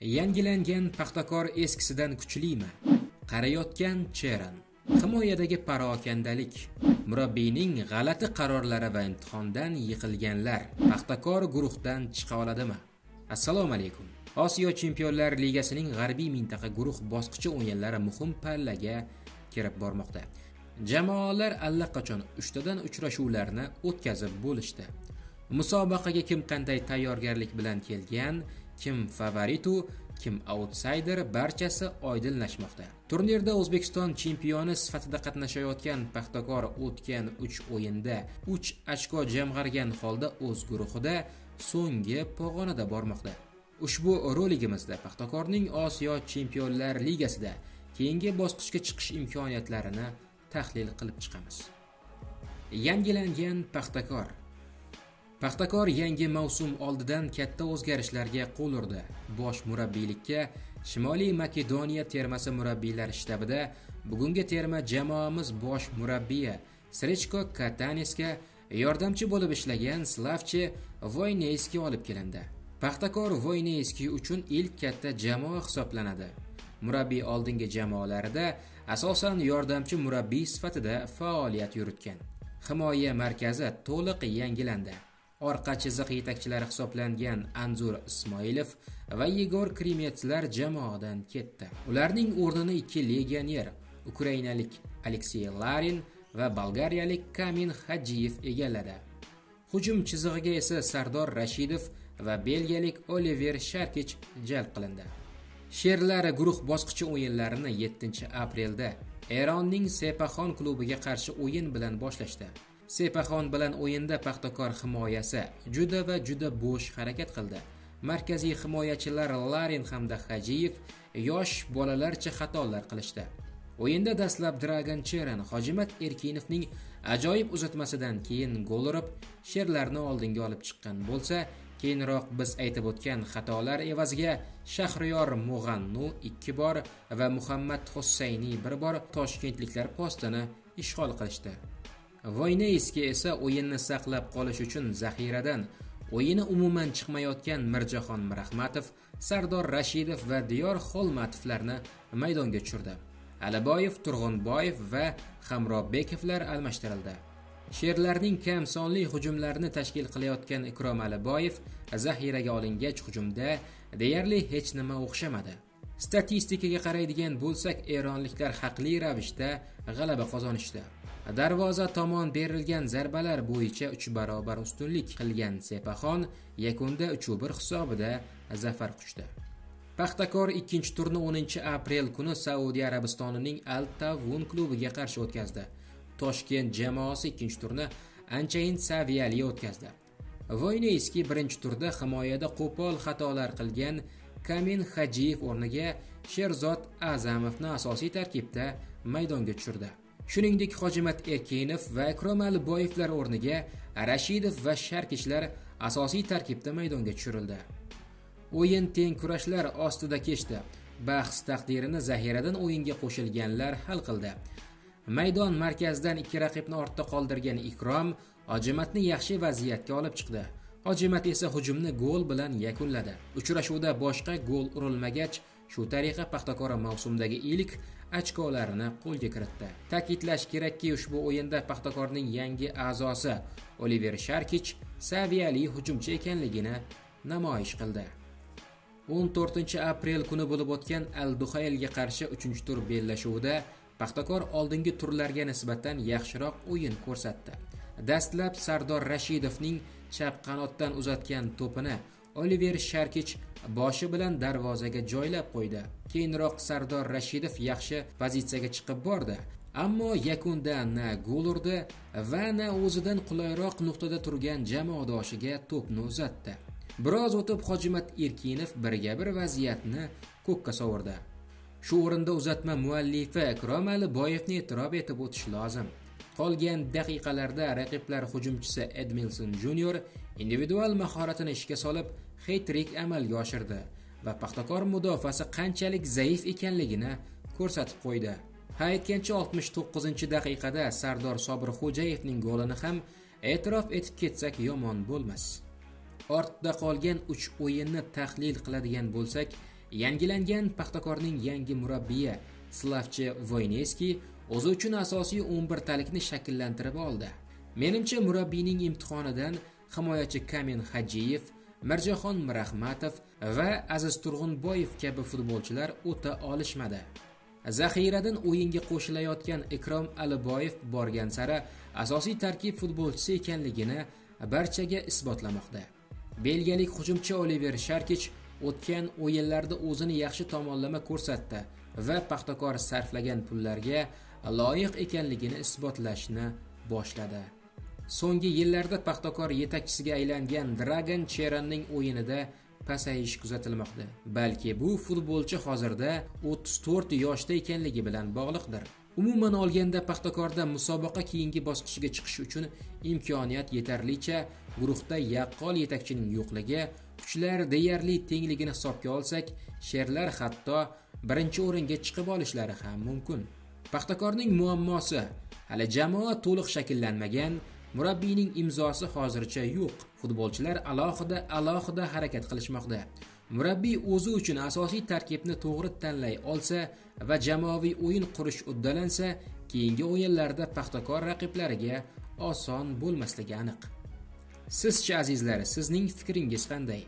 yangilangan paxtakor eskisidan kuchlimi? Qarayotgan cheran. Himoyadagi parokandalik murabbiyning g'alati qarorlari va imtihondan yiqilganlar paxtakor guruhdan chiqa oladimi? Assalomu alaykum. Osiyo chempionlar ligasining g'arbiy mintaqa guruh bosqichi o'yinlari muhim pallaga kirib bormoqda. Jamoalar allaqachon uchtadan uchrashuvlarni o'tkazib bo'lishdi. Musobaqaga kim qanday tayyorgarlik bilan kelgan? Kim favoritu kim autsayder barchasi oydinlashmoqda. Turnirda o'zbekiston chempioni sifatida qatnashayotgan paxtakor o'tgan 3 o'yinda 3 ochko jamg'argan holda o'z guruhida so'nggi pog'onada bormoqda. Ushbu roligimizda paxtakorning osiyo chempionlar ligasida keyingi bosqichga chiqish imkoniyatlarini tahlil qilib chiqamiz. Yangilangan paxtakor paxtakor yangi mavsum oldidan katta o'zgarishlarga qo'l urdi. Bosh murabbiylikka shimoliy makedoniya termasi murabbiylar shtabida bugungi terma jamoamiz bosh murabbiyi srechko katanesga yordamchi bo'lib ishlagan slavchi voyneyski olib kelindi. Paxtakor voyneyski uchun ilk katta jamoa hisoblanadi. Murabbiy oldingi jamoalarida asosan yordamchi murabbiy sifatida faoliyat yuritgan. Himoya markazi to'liq yangilandi. Orqa chiziq yetakchilari hisoblangan anzur ismoilov va yegor krimetslar jamoadan ketdi. Ularning o'rnini ikki legioner ukrainalik aleksey larin va bolgariyalik kamin hajiyev egalladi. Hujum chizig'iga esa sardor rashidov va belgiyalik oliver sharkich jalb qilindi. Sherlar guruh bosqichi o'yinlarini 7 aprelda eronning sepaxon klubiga qarshi o'yin bilan boshlashdi. Sepaxon bilan o'yinda paxtakor himoyasi juda va juda bo'sh harakat qildi. Markaziy himoyachilar larin hamda hajiyev yosh bolalarcha xatolar qilishdi. O'yinda dastlab dragan cheran hojimat erkinovning ajoyib uzatmasidan keyin gol urib sherlarni oldinga olib chiqqan bo'lsa keyinroq biz aytib o'tgan xatolar evaziga shahriyor mug'annu ikki bor va muhammad hussayniy bir bor toshkentliklar postini ishg'ol qilishdi. Voyneyski esa o'yinni saqlab qolish uchun zaxiradan o'yini umuman chiqmayotgan mirjahon mirahmatov sardor rashidov va diyor xolmatovlarni maydonga tushirdi. Aliboyev turg'unboyev va hamrobekovlar almashtirildi. Sherlarning kam sonli hujumlarini tashkil qilayotgan ikrom aliboyev zaxiraga olingach hujumda deyarli hech nima o'xshamadi. Statistikaga qaraydigan bo'lsak eronliklar haqli ravishda g'alaba qozonishdi. Darvoza tomon berilgan zarbalar bo'yicha 3 barobar ustunlik qilgan sepaxon yakunda 3-1 hisobida zafar quchdi. Paxtakor ikkinchi turni 10 aprel kuni saudiya arabistonining al tavun klubiga qarshi o'tkazdi. Toshkent jamoasi ikkinchi turni anchayin saviyali o'tkazdi. Voyneyskiy birinchi turda himoyada qo'pol xatolar qilgan kamin hajiyev o'rniga sherzod azamovni asosiy tarkibda maydonga tushirdi. Shuningdek hojimat erkinov va ikrom aliboyevlar o'rniga rashidov va sharkichlar asosiy tarkibda maydonga tushirildi. O'yin teng kurashlar ostida kechdi. Bahs taqdirini zaxiradan o'yinga qo'shilganlar hal qildi. Maydon markazidan ikki raqibni ortda qoldirgan ikrom hojimatni yaxshi vaziyatga olib chiqdi. Hojimat esa hujumni gol bilan yakunladi. Uchrashuvda boshqa gol urilmagach shu tariqa paxtakora mavsumdagi ilk ochkolarini qo'lga kiritdi. Ta'kidlash kerakki ushbu o'yinda paxtakorning yangi a'zosi oliver sharkich saviyali hujumchi ekanligini namoyish qildi. 14 aprel kuni bo'lib o'tgan al duhaylga qarshi 3 tur bellashuvida paxtakor oldingi turlarga nisbatan yaxshiroq o'yin ko'rsatdi. Dastlab sardor rashidovning chap qanotdan uzatgan to'pini oliver sharkich boshi bilan darvozaga joylab qo'ydi. Keyinroq sardor rashidov yaxshi pozitsiyaga chiqib bordi. Ammo yakunda na gol urdi va na o'zidan qulayroq nuqtada turgan jamoadoshiga to'pni uzatdi. Biroz o'tib hojimat erkinov birga bir vaziyatni ko'kka sovurdi. Shu o'rinda uzatma muallifi ikrom aliboyevni e'tirof etib o'tish lozim. Qolgan daqiqalarda raqiblar hujumchisi edmilson junior individual mahoratini ishga solib xeytrik amalga oshirdi va paxtakor mudofaasi qanchalik zaif ekanligini ko'rsatib qo'ydi. Ha aytgancha 69 daqiqada sardor sobirxo'jayevning golini ham e'tirof etib ketsak yomon bo'lmas. Ortda qolgan 3 o'yinni tahlil qiladigan bo'lsak yangilangan paxtakorning yangi murabbiyi slavchi voyneski o'zi uchun asosiy 11 talikni shakllantirib oldi. Menimcha murabbiyning imtihonidan himoyachi kamin hajiyev mirjaxon mirahmatov va aziz turg'unboyev kabi futbolchilar o'ta olishmadi. Zaxiradan o'yinga qo'shilayotgan ikrom aliboyev borgan sari asosiy tarkib futbolchisi ekanligini barchaga isbotlamoqda. Belgiyalik hujumchi oliver sharkich o'tgan o'yinlarda o'zini yaxshi tomonlama ko'rsatdi va paxtakor sarflagan pullarga loyiq ekanligini isbotlashni boshladi. So'nggi yillarda paxtakor yetakchisiga aylangan dragan cheranning o'yinida pasayish kuzatilmoqda balki bu futbolchi hozirda 34 yoshda ekanligi bilan bog'liqdir. Umuman olganda paxtakorda musobaqa keyingi bosqichiga chiqish uchun imkoniyat yetarlicha guruhda yaqqol yetakchining yo'qligi kuchlar deyarli tengligini hisobga olsak sherlar hatto birinchi o'ringa chiqib olishlari ham mumkin. Paxtakorning muammosi hali jamoa to'liq shakllanmagan murabbiyning imzosi hozircha yo'q. Futbolchilar alohida alohida harakat qilishmoqda. Murabbiy o'zi uchun asosiy tarkibni to'g'ri tanlay olsa va jamoaviy o'yin qurish uddalansa keyingi o'yinlarda paxtakor raqiblariga oson bo'lmasligi aniq. Sizchi azizlar sizning fikringiz qanday?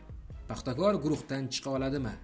Paxtakor guruhdan chiqa oladimi?